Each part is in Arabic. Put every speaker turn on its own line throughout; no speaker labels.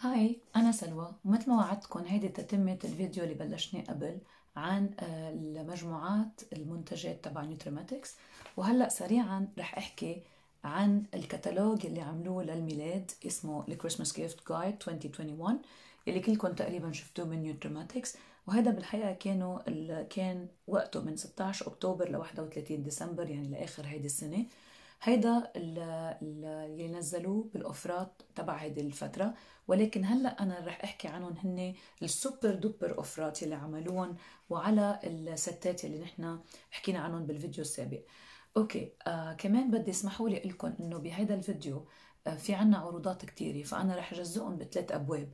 هاي أنا سلوى. ومثل ما وعدتكم هيدي تتمة الفيديو اللي بلشناه قبل عن آه، المجموعات المنتجات تبع Nutrimetics وهلأ سريعا رح أحكي عن الكتالوج اللي عملوه للميلاد اسمه ال Christmas Gift Guide 2021 اللي كلكم تقريبا شفتوه من Nutrimetics وهذا بالحقيقة كانوا كان وقته من 16 أكتوبر ل 31 ديسمبر يعني لآخر هيدي السنة. هيدا اللي نزلوه بال offer ات تبع هيدي الفترة. ولكن هلأ أنا رح أحكي عنهم هن ال super duper offer ات اللي عملوهم وعلى ال set ات اللي نحن حكينا عنهم بالفيديو السابق. okay آه كمان بدي اسمحوا لي لكم إنه بهذا الفيديو آه في عنا عروضات كثيره فأنا رح أجزئهم بثلاث أبواب.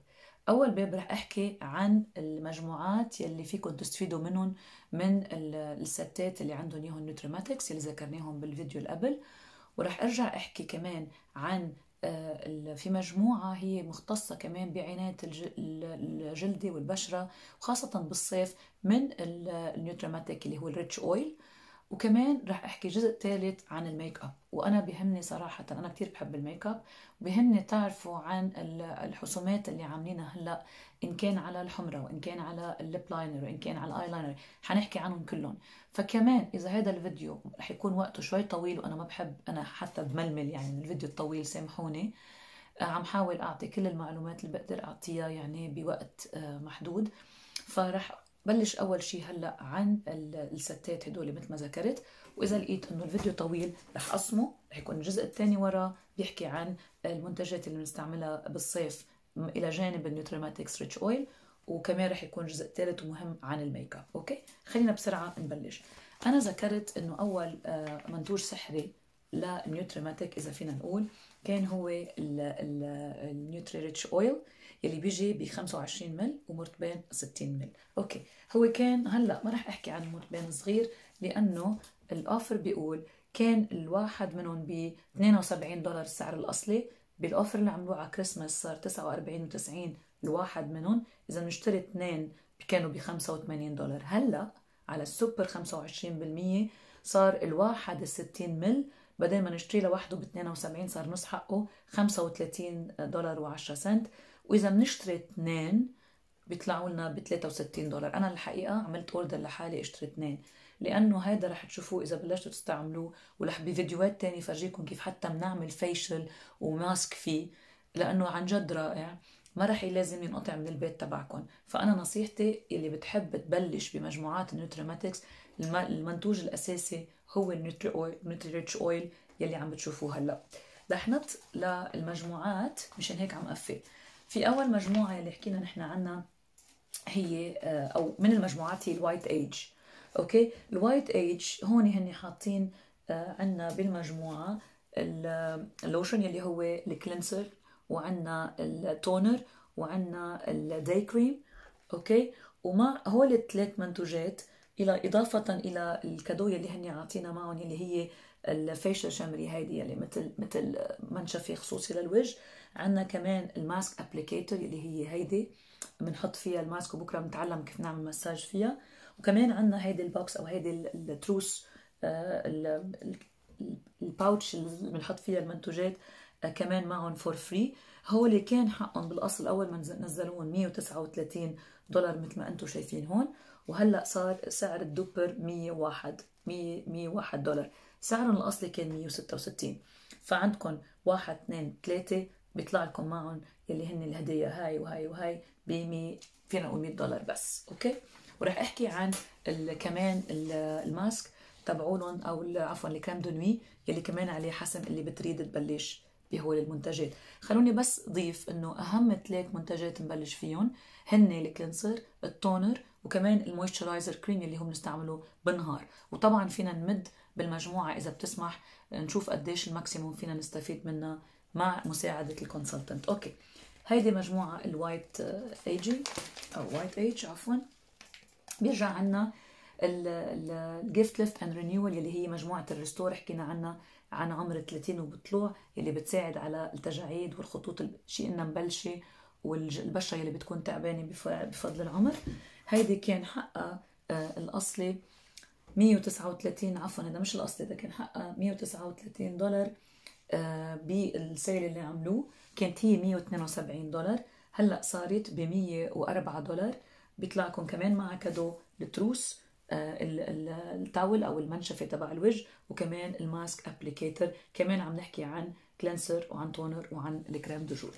أول باب رح أحكي عن المجموعات يلي فيكم تستفيدوا منهم من ال set ات اللي عندهم إياهم Nutrimetics اللي ذكرناهم بالفيديو اللي قبل ورح أرجع أحكي كمان عن آه، في مجموعة هي مختصة كمان بعناية الجلدة والبشرة وخاصة بالصيف من ال Nutrimetics اللي هو ال rich oil. وكمان رح أحكي جزء ثالث عن الميك أب. وأنا بهمني صراحة أنا كثير بحب الميك أب. وبهمني تعرفوا عن الحسومات اللي عاملينها هلأ إن كان على الحمره وإن كان على ال lip liner وإن كان على الاي لاينر حنحكي عنهم كلهم. فكمان إذا هذا الفيديو رح يكون وقته شوي طويل وأنا ما بحب أنا حتى بململ يعني الفيديو الطويل سامحوني. آه، عم حاول أعطي كل المعلومات اللي بقدر أعطيها يعني بوقت آه، محدود. فرح بلش أول شيء هلأ عن ال set ات هدول مثل ما ذكرت. وإذا لقيت إنه الفيديو طويل رح أقسمه رح يكون الجزء الثاني وراه بيحكي عن المنتجات اللي بنستعملها بالصيف إلى جانب ال Nutrimetics rich oil وكمان رح يكون جزء ثالث ومهم عن ال makeup. Okay؟ خلينا بسرعة نبلش. أنا ذكرت إنه أول آه، منتوج سحري لل Nutrimetics إذا فينا نقول كان هو ال Nutri-Rich oil. يلي بيجي ب 25 مل ومرتبين 60 مل. Okay. هو كان هلأ ما راح أحكي عن مرتبين صغير لأنه ال offer بيقول كان الواحد منهم ب 72 دولار السعر الأصلي بال offer اللي عملوه على كريسماس صار 49 و90 الواحد منهم. إذا بنشتري اثنين كانوا ب 85 دولار. هلأ على السوبر 25% صار الواحد 60 مل. بدل ما نشتري لوحده ب 72 صار نص حقه 35 دولار و10 سنت. وإذا بنشتري اثنين بيطلعوا لنا ب 63 دولار. أنا الحقيقة عملت order لحالي أشتري اثنين لأنه هيدا رح تشوفوه إذا بلشتوا تستعملوه ورح بفيديوهات تانية فرجيكم كيف حتى بنعمل facial و mask فيه لأنه عن جد رائع. ما رح لازم ينقطع من البيت تبعكم. فأنا نصيحتي اللي بتحب تبلش بمجموعات ال Nutrimetics المنتوج الأساسي هو ال Nutri oil Nutri-Rich oil يلي عم بتشوفوه هلأ. رح نط للمجموعات مشان هيك عم قفل في أول مجموعة اللي حكينا نحن عنها هي آه، أو من المجموعات هي ال White Age. Okay؟ ال White Age هون هن حاطين آه، عندنا بالمجموعة اللوشن يلي هو ال cleanser وعندنا ال toner وعندنا ال day cream. Okay؟ ومع هول الثلاث منتوجات إلى إضافة إلى ال cadeau يلي هن عاطينا معهم يلي هي ال facial شامري هيدي يلي مثل مثل منشفة خصوصي للوجه. عندنا كمان ال mask applicator اللي هي هيدي بنحط فيها ال mask وبكرة بنتعلم كيف نعمل مساج فيها. وكمان عندنا هيدي ال box أو هيدي ال trousse آه، ال pouch اللي بنحط فيها المنتوجات آه، كمان معهم for free هول كان حقهم بالأصل أول ما نزلوهم 139 دولار مثل ما أنتم شايفين هون. وهلأ صار سعر ال duper 101 100 101 دولار. سعرهم الأصلي كان 166 فعندكم واحد اثنين ثلاثة بيطلع لكم معهم يلي هن الهدية هاي وهاي وهاي ب 100 فينا نقول 100 دولار بس okay؟ ورح أحكي عن كمان ال ال mask تبعولهم أو عفوا ال crème de nuit يلي كمان عليه حسم اللي بتريد تبلش بهول المنتجات. خلوني بس ضيف إنه أهم ثلاث منتجات نبلش فيهم هن ال cleanser ال toner وكمان ال moisturizer cream اللي هم بنستعمله بالنهار. وطبعا فينا نمد بالمجموعة إذا بتسمح نشوف قديش ال maximum فينا نستفيد منها مع مساعدة ال consultant okay. هيدي مجموعة ال White Age أو White Age عفوا. بيرجع عنا ال gift Lift and Renewal اللي هي مجموعة ال Restore حكينا عنها عن عمر 30 وبطلوع اللي بتساعد على التجاعيد والخطوط شيء إنها مبلشة والبشره اللي بتكون تعبانة بفضل العمر. هيدي كان حقها آه، الأصلي 139 عفوا هذا مش الأصلي ده كان حقها 139 دولار. آه، بال sale اللي عملوه كانت هي 172 دولار. هلأ صارت ب 104 دولار. بيطلعكم كمان مع cadeau ال trousse آه، ال towel أو المنشفة تبع الوجه وكمان ال mask applicator. كمان عم نحكي عن cleanser وعن toner وعن ال crème de jour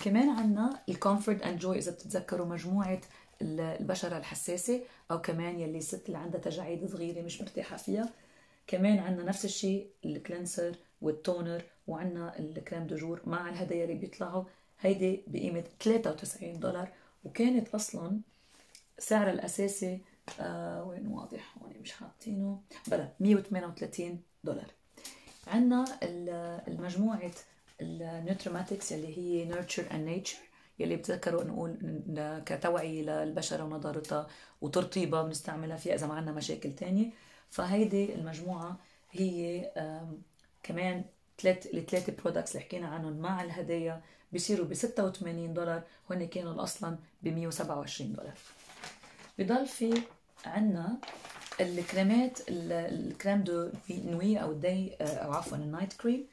كمان عنا ال comfort and joy إذا بتتذكروا مجموعة البشرة الحساسة أو كمان يلي الست اللي عندها تجاعيد صغيرة مش مرتاحة فيها. كمان عنا نفس الشيء ال cleanser وال toner وعنا ال crème de jour مع الهدايا اللي بيطلعوا هيدي بقيمة 93 دولار. وكانت أصلا سعرها الأساسي آه وين واضح؟ هون مش حاطينه. بلا 138 دولار. عندنا المجموعة ال Nutrimetics اللي هي nurture and nature يلي بتذكروا نقول كتوعية للبشرة ونضارتها وترطيبها بنستعملها فيها إذا ما عندنا مشاكل تانية. فهيدي المجموعة هي كمان ثلاث الثلاث products اللي حكينا عنهم مع الهدايا بيصيروا ب 86 دولار. هن كانوا أصلا ب 127 دولار. بضل في عندنا الكريمات ال crème de nuit أو ال day أو عفوا ال night cream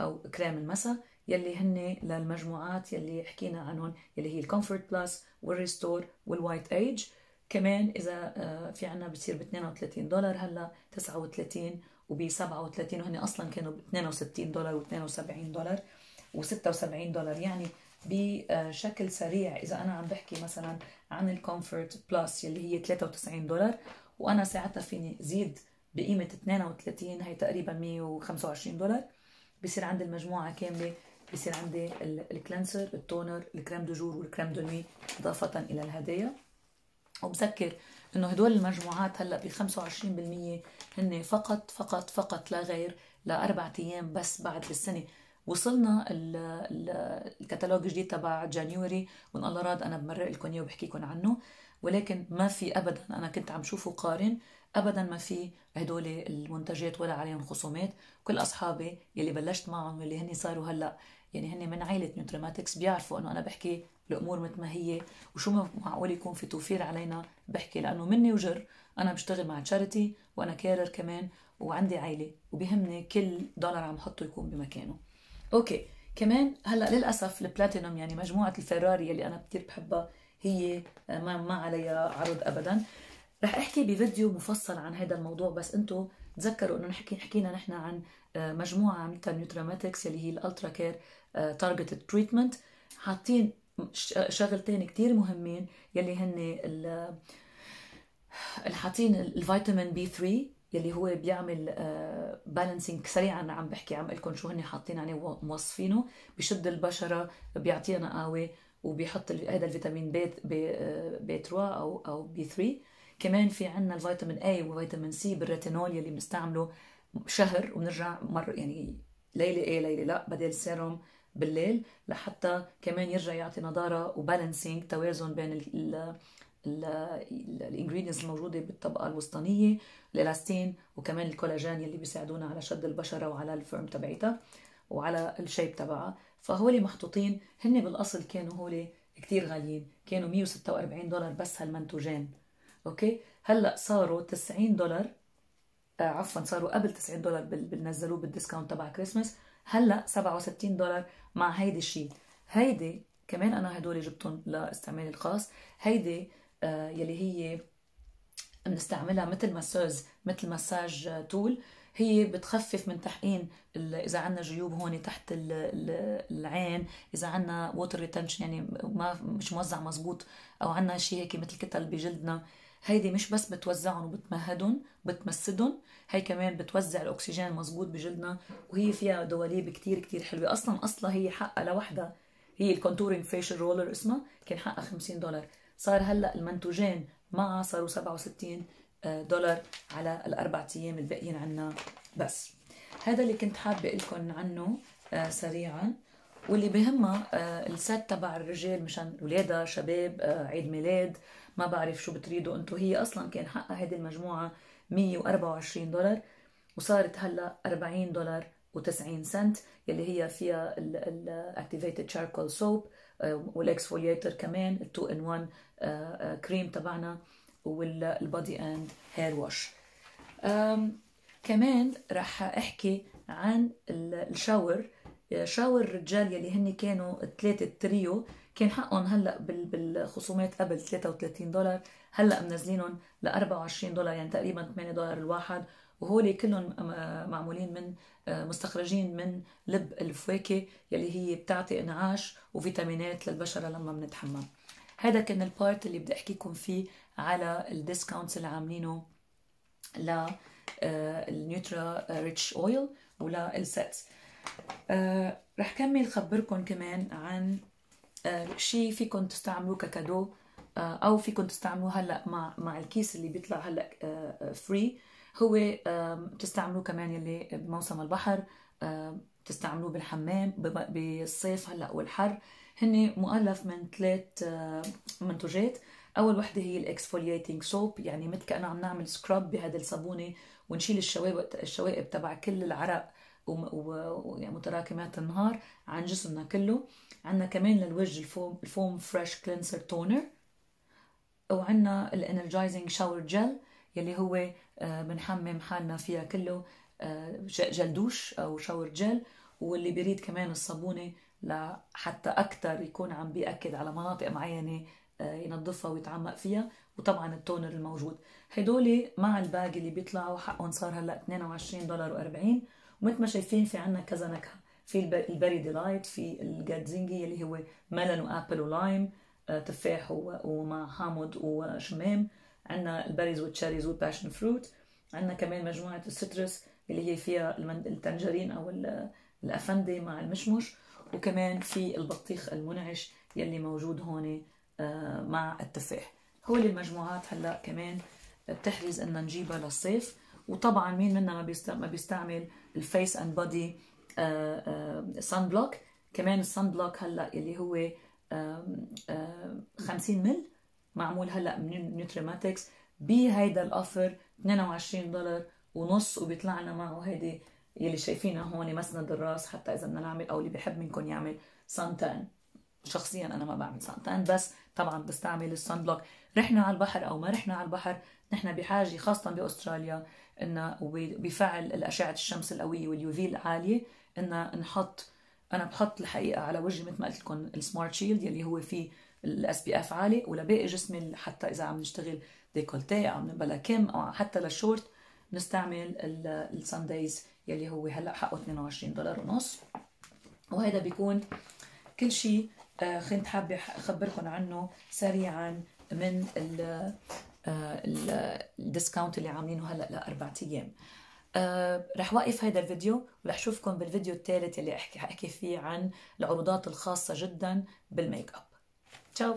أو كريم المساء يلي هن للمجموعات يلي حكينا عنهم يلي هي ال comfort plus وال restore وال white age كمان إذا آه، في عنا بتصير ب 32 دولار هلأ 39 وب 37 وهن أصلا كانوا ب 62 دولار و 72 دولار و 76 دولار. يعني بشكل سريع إذا أنا عم بحكي مثلا عن ال comfort plus يلي هي 93 دولار وأنا ساعتها فيني زيد بقيمة 32 هي تقريبا 125 دولار. بصير عندي المجموعة كاملة بصير عندي الكلينسر التونر الكريم دو جور والكريم دو نوي إضافة إلى الهدايا. وبذكر إنه هدول المجموعات هلأ ب 25% هن فقط فقط فقط لا غير لأربع أيام بس بعد السنة. وصلنا الكتالوج الجديد تبع January وإن الله راد أنا بمرق لكم إياه وبحكيكم عنه. ولكن ما في ابدا أنا كنت عم شوفه قارن ابدا ما في هدول المنتجات ولا عليهم خصومات. كل أصحابي يلي بلشت معهم واللي هن صاروا هلأ يعني هن من عائله Nutrimetics بيعرفوا إنه أنا بحكي الأمور مثل ما هي وشو معقول يكون في توفير علينا بحكي لأنه مني وجر. أنا بشتغل مع charity وأنا carer كمان وعندي عائلة وبيهمني كل دولار عم حطه يكون بمكانه. okay كمان هلأ للأسف البلاتينوم يعني مجموعة الفيراري اللي أنا كثير بحبها هي ما ما عليها عرض ابدا. رح أحكي بفيديو مفصل عن هذا الموضوع بس أنتم تذكروا إنه نحكي حكينا نحن عن آه، مجموعة عملتها Nutrimetics اللي هي ال ultra care targeted treatment حاطين شغلتين كثير مهمين يلي هن الحاطين الفيتامين B 3 يلي هو بيعمل balancing سريعا عم بحكي عم لكم شو هن حاطين عليه موصفينه. بشد البشرة بيعطينا قوه وبيحط هذا الفيتامين B B 3 أو أو B 3 كمان في عندنا الفيتامين A وفيتامين C بال retinol يلي بنستعمله شهر وبنرجع مر يعني ليلة إيه ليلة لا بدل سيروم بالليل لحتى كمان يرجع يعطي نضارة و balancing توازن بين ال ingredients الموجودة بالطبقة الوسطانية الإلاستين وكمان الكولاجين يلي بيساعدونا على شد البشرة وعلى ال firm تبعتها وعلى ال shape تبعها. فهول محطوطين هن بالأصل كانوا هول كثير غاليين كانوا 146 دولار بس هالمنتوجين. okay؟ هلأ صاروا 90 دولار آه عفوا صاروا قبل 90 دولار بنزلوه بال discount تبع كريسماس هلا 67 دولار مع هيدي الشيء. هيدي كمان أنا هدول جبتهم لاستعمالي الخاص. هيدي آه يلي هي بنستعملها مثل مساج مثل مساج tool هي بتخفف من تحقين إذا عندنا جيوب هون تحت العين إذا عندنا water retention يعني ما مش موزع مزبوط أو عندنا شيء هيك مثل كتل بجلدنا. هيدي مش بس بتوزعهم وبتمهدهم بتمسدهم هي كمان بتوزع الأكسجين مزبوط بجلدنا وهي فيها دواليب كتير كتير حلوة. أصلا أصلا هي حقها لوحدها. هي ال contouring facial roller اسمها كان حقها 50 دولار. صار هلأ المنتوجين معها صاروا 67 آه، دولار على الأربع أيام الباقيين عنا بس. هذا اللي كنت حابة لكم عنه آه، سريعا. واللي بهمها آه، ال set تبع الرجال مشان ولادها شباب عيد ميلاد ما بعرف شو بتريدوا أنتم هي أصلا كان حقها هذه المجموعة 124 دولار وصارت هلأ 40 دولار و90 سنت يلي هي فيها ال activated charcoal soap وال exfoliator كمان ال 2 in 1 كريم تبعنا وال body and hair wash كمان راح أحكي عن ال shower shower الرجال يلي هن كانوا ثلاثة تريو كان حقهم هلأ بالخصومات قبل 33 دولار هلأ منزلينهم ل 24 دولار يعني تقريبا 8 دولار الواحد وهول كلهم معمولين من مستخرجين من لب الفواكه يلي هي بتعطي انعاش وفيتامينات للبشره لما بنتحمم. هذا كان ال part اللي بدي أحكيكم فيه على ال discounts اللي عاملينه ل ال Nutri-Rich oil ولا ال sets آه رح كمل خبركم كمان عن آه شيء فيكم تستعملوه ك cadeau آه أو فيكم تستعملوه هلأ مع مع الكيس اللي بيطلع هلأ آه free هو آه بتستعملوه كمان يلي بموسم البحر آه بتستعملوه بالحمام بالصيف هلأ والحر. هن مؤلف من ثلاث آه منتوجات. أول وحدة هي ال exfoliating soap يعني مثل كأنه عم نعمل scrub بهذا الصابونة ونشيل الشوائب الشوائب تبع كل العرق ومتراكمات النهار عن جسمنا كله. عندنا كمان للوجه ال foam ال foam fresh cleanser toner وعندنا ال energizing shower gel يلي هو بنحمم حالنا فيها كله gel douche أو shower gel واللي بيريد كمان الصابونة لحتى أكثر يكون عم بيأكد على مناطق معينة ينظفها ويتعمق فيها. وطبعا ال toner الموجود. هدول مع الباقي اللي بيطلعوا حقهم صار هلأ 22 دولار و40 ومثل ما شايفين في عنا كذا نكهة. في ال berry delight في الجادزينجي اللي هو melon و apple و lime تفاح ومع حامض وشمام. عندنا ال berries وال cherries وال passion fruit عندنا كمان مجموعة ال citrus اللي هي فيها ال tangerine أو الأفندي مع المشمش. وكمان في البطيخ المنعش يلي موجود هون مع التفاح. هول المجموعات هلا كمان بتحرز ان نجيبها للصيف. وطبعا مين منا ما بيستعمل ال face and body sun block كمان ال sun block هلا اللي هو آه آه 50 مل. معمول هلا من Nutrimetics بهيدا ال offer 22 دولار ونص وبيطلع لنا معه هيدي يلي شايفينها هون مسند الراس حتى إذا بدنا نعمل أو اللي بيحب منكم يعمل suntan شخصيا أنا ما بعمل suntan بس طبعا بستعمل ال sun block رحنا على البحر أو ما رحنا على البحر نحن بحاجة خاصة بأستراليا انه بفعل الأشعة الشمس القوية وال UV العالية إن نحط أنا بحط الحقيقة على وجهي مثل ما قلت لكم ال Smart Shield يلي هو فيه ال SPF عالي ولباقي جسمي حتى إذا عم نشتغل décolleté أو بلا كم أو حتى للشورت نستعمل السانديز يلي هو هلأ حقه 22 دولار ونص. وهذا بيكون كل شيء كنت حابه أخبركم عنه سريعا من ال discount اللي عاملينه هلأ لاربع أيام. أه رح وقف هذا الفيديو ورح اشوفكم بالفيديو الثالث اللي أحكي حأحكي فيه عن العروضات الخاصة جدا بال make up. ciao.